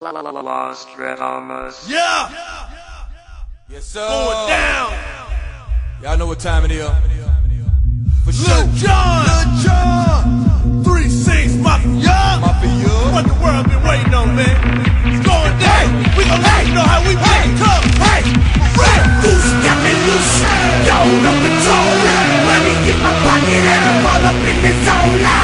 Lost Thomas. Yeah! Yes, sir. Going down! Y'all know what time it is. For Lil sure. John! Lil Jon! 3-6 Mafia! Mafia. What the world been waiting on, man? It's going down! We gon' let you know how we play. Come! Hey! Red! Goose got me loose, down up control. Money in my pocket and I'm all up in this zone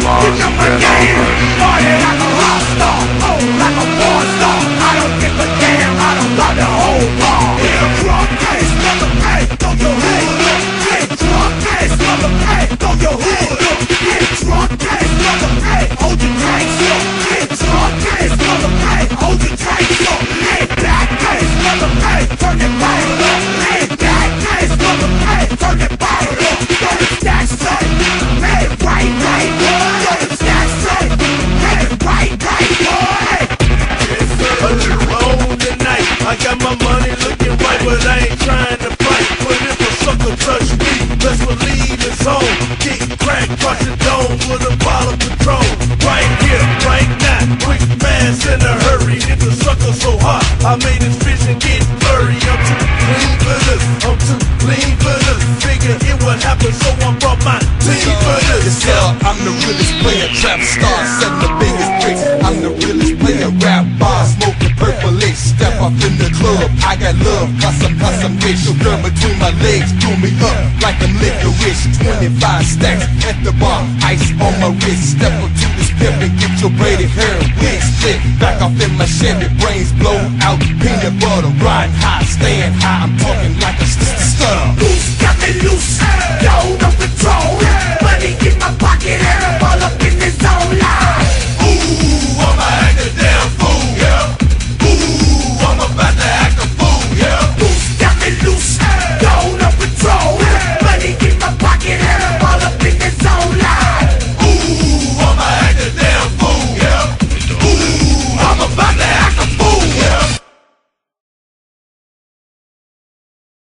Pick up my game but I ain't trying to fight. But if a sucker touch me, best believe it's home. Getting cracked, crushing dome with a bottle of Patron. Right here, right now, quick fast in a hurry. Hit the sucker so hot, I made his vision get blurry. I'm too clean for this, I'm too clean for this. Figure it would happen, so I brought my team for this. Sir. I'm the realest player, trap star, setting the I love, cause I'm. Your girl between my legs, pull me up like I'm licorice. 25 stacks at the bar, ice on my wrist. Step up to this pimp and get your braided hair and wig split. Back off in my Chevy, brains blow out, peanut butter, riding high,